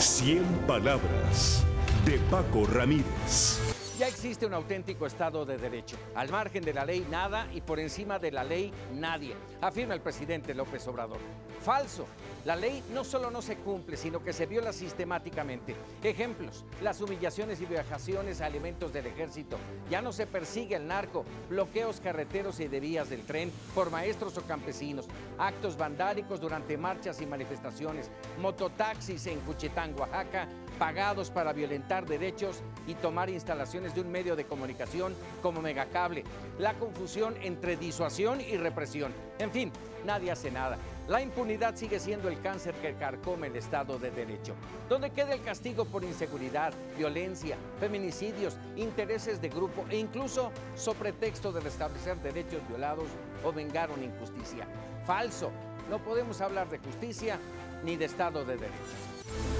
100 palabras de Paco Ramírez. Ya existe un auténtico Estado de Derecho. Al margen de la ley nada y por encima de la ley nadie, afirma el presidente López Obrador. Falso. La ley no solo no se cumple, sino que se viola sistemáticamente. Ejemplos, las humillaciones y viajaciones a elementos del ejército. Ya no se persigue el narco, bloqueos carreteros y de vías del tren por maestros o campesinos, actos vandálicos durante marchas y manifestaciones, mototaxis en Cuchetán, Oaxaca, pagados para violentar derechos y tomar instalaciones de un medio de comunicación como Megacable. La confusión entre disuasión y represión. En fin, nadie hace nada. La impunidad sigue siendo el cáncer que carcome el Estado de Derecho. Donde queda el castigo por inseguridad, violencia, feminicidios, intereses de grupo e incluso sobre pretexto de restablecer derechos violados o vengar una injusticia. Falso. No podemos hablar de justicia ni de Estado de Derecho.